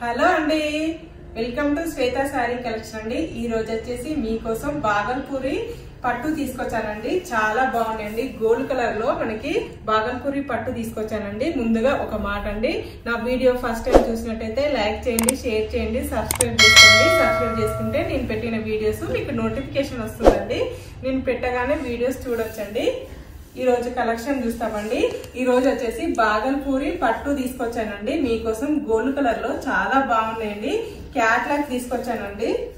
Hello అండి. Welcome to Shweta sari collection అండి. ఈ రోజు వచ్చేసి మీకోసం బాగల్పూరి పట్టు తీసుకొచ్చానండి. చాలా బాగుందండి. గోల్డ్ కలర్లో మనకి బాగల్పూరి పట్టు తీసుకొచ్చానండి. ముందుగా ఒక మాట అండి. నా వీడియో ఫస్ట్ టైం చూసినట్టయితే లైక్ చేయండి షేర్ చేయండి సబ్స్క్రైబ్ చేసుకోండి. సబ్స్క్రైబ్ చేసుకుంటే నేను పెట్టిన వీడియోస్ మీకు నోటిఫికేషన్ వస్తుందండి. నేను పెట్టగానే వీడియోస్ చూడొచ్చండి. ఈ రోజు కలెక్షన్ చూస్తామండి. ఈ రోజు వచ్చేసి బాగల్పూరి పట్టు తీసుకొచ్చానండి. మీకోసం గోల్డ్ కలర్లో చాలా బాగున్నాయండి. క్యాట్లాగ్ తీసుకొచ్చానండి.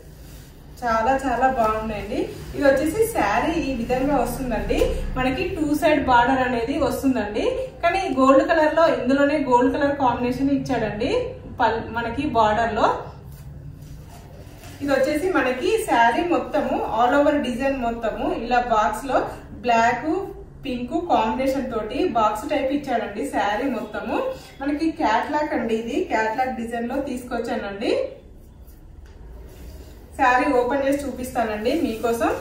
చాలా చాలా బాగున్నాయండి. ఇది వచ్చేసి శారీ ఈ విధంగా వస్తుందండి. మనకి టూ సైడ్ బార్డర్ అనేది వస్తుందండి. కానీ గోల్డ్ కలర్లో ఇందులోనే గోల్డ్ కలర్ కాంబినేషన్ ఇచ్చాడండి. పల్- మనకి బార్డర్లో ఇది వచ్చేసి మనకి శారీ మొత్తము ఆల్ ఓవర్ డిజైన్ మొత్తము ఇలా బాక్స్లో బ్లాక్ పింక్ కాంబినేషన్ తోటి బాక్స్ టైప్ ఇచ్చాడండి శారీ మొత్తము. మనకి క్యాట్లాక్ అండి ఇది. క్యాట్లాక్ డిజైన్లో తీసుకొచ్చానండి. శారీ ఓపెన్ చేసి చూపిస్తానండి మీకోసం.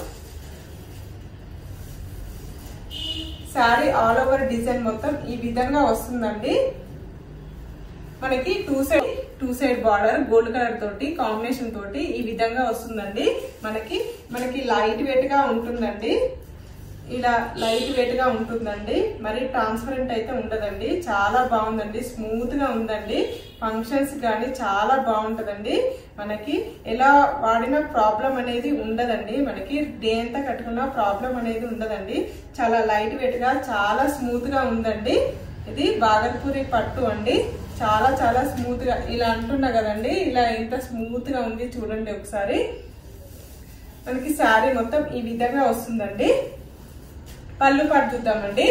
శారీ ఆల్ ఓవర్ డిజైన్ మొత్తం ఈ విధంగా వస్తుందండి. మనకి two side two side border gold colour తోటి కాంబినేషన్ తోటి ఈ విధంగా వస్తుందండి. మనకి మనకి లైట్ వెయిట్గా ఉంటుందండి. ఇలా లైట్ వెయిట్గా ఉంటుందండి. మరి ట్రాన్స్పరెంట్ అయితే ఉండదండి. చాలా బాగుందండి. స్మూత్గా ఉందండి. ఫంక్షన్స్ కానీ చాలా బాగుంటుందండి. మనకి ఎలా వాడిన ప్రాబ్లం అనేది ఉండదండి. మనకి డే అంతా కట్టుకున్న ప్రాబ్లం అనేది ఉండదండి. చాలా లైట్ వెయిట్గా చాలా స్మూత్గా ఉందండి. ఇది బాగల్పూరి పట్టు అండి. చాలా చాలా స్మూత్గా ఇలా అంటున్నా కదండి. ఇలా ఎంత స్మూత్గా ఉంది చూడండి ఒకసారి. మనకి శారీ మొత్తం ఈ విధంగా వస్తుందండి. పళ్ళు పాటు చూద్దామండి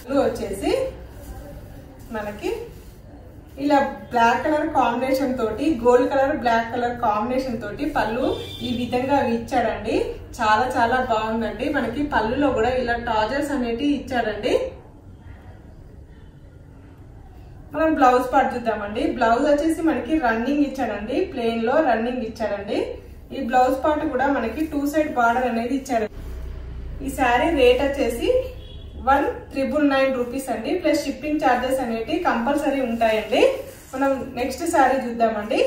పళ్ళు వచ్చేసి మనకి ఇలా బ్లాక్ కలర్ కాంబినేషన్ తోటి gold colour black colour combination తోటి పళ్ళు ఈ విధంగా ఇచ్చాడండి. చాలా చాలా బాగుందండి. మనకి పళ్ళులో కూడా ఇలా టాజర్స్ అనేటివి ఇచ్చాడండి. మనం బ్లౌజ్ పార్ట్ చూద్దామండి బ్లౌజ్ వచ్చేసి మనకి రన్నింగ్ ఇచ్చాడండి. ప్లెయిన్లో రన్నింగ్ ఇచ్చాడండి. ఈ బ్లౌజ్ పార్ట్ కూడా మనకి టూ సైడ్ బార్డర్ అనేది ఇచ్చాడు ఈ శారీ రేట్ వచ్చేసి వన్ త్రిబుల్ నైన్ రూపీస్ అండి. ప్లస్ షిప్పింగ్ ఛార్జెస్ అనేవి కంపల్సరీ ఉంటాయండి. మనం నెక్స్ట్ శారీ చూద్దామండి.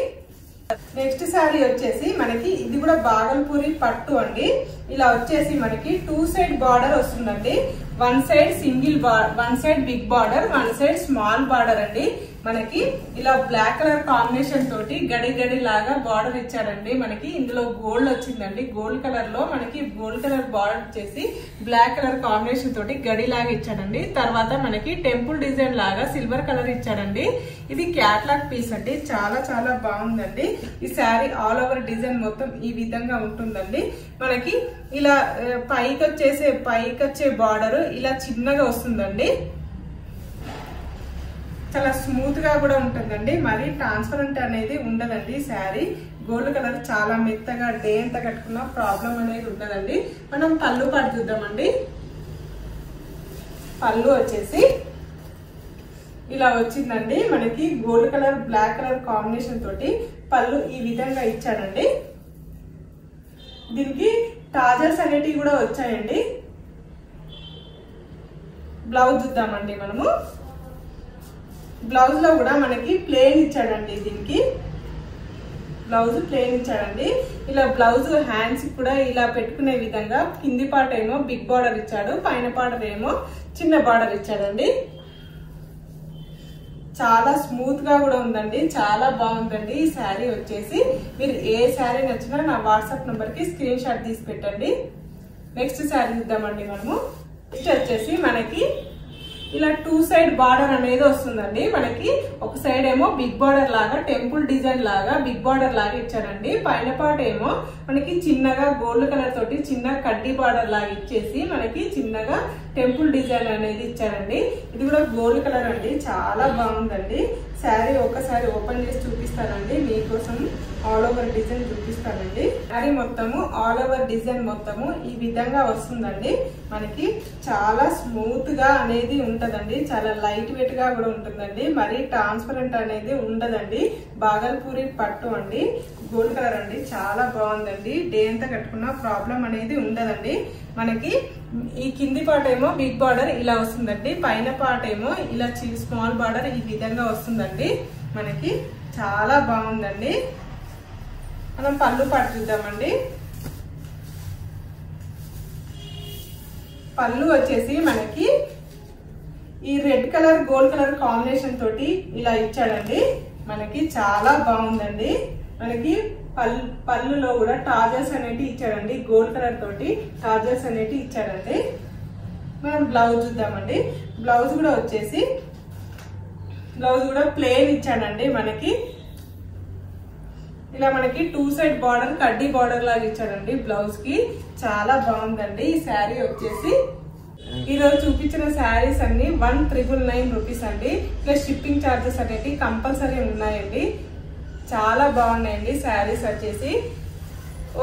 నెక్స్ట్ శారీ వచ్చేసి మనకి ఇది కూడా బాగల్పూరి పట్టు అండి. ఇలా వచ్చేసి మనకి టూ సైడ్ బార్డర్ వస్తుందండి. One side single one side big border one side small border అండి. మనకి ఇలా బ్లాక్ కలర్ కాంబినేషన్ తోటి గడి గడి లాగా బార్డర్ ఇచ్చాడండి మనకి ఇందులో గోల్డ్ వచ్చిందండి. గోల్డ్ కలర్లో మనకి గోల్డ్ కలర్ బార్డర్ వచ్చేసి బ్లాక్ కలర్ కాంబినేషన్ తోటి గడి లాగా ఇచ్చాడండి తర్వాత మనకి టెంపుల్ డిజైన్ లాగా సిల్వర్ కలర్ ఇచ్చాడండి ఇది క్యాట్లాగ్ పీస్ అండి. చాలా చాలా బాగుందండి. ఈ శారీ ఆల్ ఓవర్ డిజైన్ మొత్తం ఈ విధంగా ఉంటుందండి. మనకి ఇలా పైకి వచ్చేసే పైకి వచ్చే బార్డర్ ఇలా చిన్నగా వస్తుందండి. చాలా స్మూత్గా కూడా ఉంటుందండి. మరి ట్రాన్స్పరెంట్ అనేది ఉండదండి శారీ. గోల్డ్ కలర్ చాలా మెత్తగా డే ఎంత కట్టుకున్నా ప్రాబ్లం అనేది ఉండదండి. మనం పళ్ళు పాటు చూద్దామండి. పళ్ళు వచ్చేసి ఇలా వచ్చిందండి. మనకి gold colour black colour combination తోటి పళ్ళు ఈ విధంగా ఇచ్చాడండి. దీనికి టాజర్స్ అనేటివి కూడా వచ్చాయండి. బ్లౌజ్ చూద్దామండి మనము. బ్లౌజ్లో కూడా మనకి ప్లేన్ ఇచ్చాడండి దీనికి. బ్లౌజ్ ప్లేన్ ఇచ్చాడండి. ఇలా బ్లౌజ్ హ్యాండ్స్ కూడా ఇలా పెట్టుకునే విధంగా కింది పార్ట్ ఏమో బిగ్ బార్డర్ ఇచ్చాడు పైన పార్ట్ ఏమో చిన్న బార్డర్ ఇచ్చాడండి. చాలా స్మూత్గా కూడా ఉందండి చాలా బాగుందండి ఈ శారీ వచ్చేసి. మీరు ఏ శారీ నచ్చినా నా వాట్సాప్ నంబర్కి స్క్రీన్ షాట్ తీసి పెట్టండి. నెక్స్ట్ శారీ చూద్దామండి మనము. నెక్స్ట్ వచ్చేసి మనకి ఇలా టూ సైడ్ బార్డర్ అనేది వస్తుందండి. మనకి ఒక సైడ్ ఏమో బిగ్ బార్డర్ లాగా టెంపుల్ డిజైన్ లాగా బిగ్ బార్డర్ లాగా ఇచ్చారండి. పైన పాటు ఏమో మనకి చిన్నగా గోల్డ్ కలర్ తోటి చిన్న కడ్డీ బార్డర్ లాగా ఇచ్చేసి మనకి చిన్నగా టెంపుల్ డిజైన్ అనేది ఇచ్చారండి. ఇది కూడా గోల్డ్ కలర్ అండి. చాలా బాగుందండి. శారీ ఒకసారి ఓపెన్ చేసి చూపిస్తానండి. మీకోసం ఆల్ ఓవర్ డిజైన్ చూపిస్తానండి. శారీ మొత్తము ఆల్ ఓవర్ డిజైన్ మొత్తము ఈ విధంగా వస్తుందండి. మనకి చాలా స్మూత్గా అనేది ఉంటదండి. చాలా లైట్ వెయిట్గా కూడా ఉంటుందండి. మరి ట్రాన్స్పరెంట్ అనేది ఉండదండి. బాగల్పూరి పట్టు అండి. గోల్డ్ కలర్ అండి. చాలా బాగుందండి. డే అంతా కట్టుకున్న ప్రాబ్లం అనేది ఉండదండి. మనకి ఈ కింది పార్ట్ ఏమో బిగ్ బార్డర్ ఇలా వస్తుందండి. పైన పార్ట్ ఏమో ఇలా స్మాల్ బార్డర్ ఈ విధంగా వస్తుందండి. మనకి చాలా బాగుందండి. మనం పళ్ళు పాటు చూద్దామండి. పళ్ళు వచ్చేసి మనకి ఈ red colour gold colour combination తోటి ఇలా ఇచ్చాడండి. మనకి చాలా బాగుందండి. మనకి పల్ పళ్ళులో కూడా టాజర్స్ అనేటి ఇచ్చాడండి గోల్డ్ కలర్ తోటి టాజర్స్ అనేటి ఇచ్చాడండి మనం బ్లౌజ్ చూద్దామండి. బ్లౌజ్ కూడా వచ్చేసి బ్లౌజ్ కూడా ప్లేన్ ఇచ్చాడండి మనకి. ఇలా మనకి టూ సైడ్ బార్డర్ కడ్డీ బార్డర్ లాగా ఇచ్చాడండి బ్లౌజ్కి చాలా బాగుందండి. ఈ శారీ వచ్చేసి ఈ రోజు చూపించిన శారీస్ అన్ని వన్ త్రిబుల్ నైన్ రూపీస్ అండి. ప్లస్ షిప్పింగ్ ఛార్జెస్ అనేవి కంపల్సరీ ఉన్నాయండి. చాలా బాగున్నాయండి శారీస్ వచ్చేసి.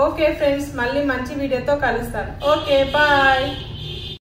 ఓకే ఫ్రెండ్స్ మళ్ళీ మంచి వీడియోతో కలుస్తాను. Okay bye.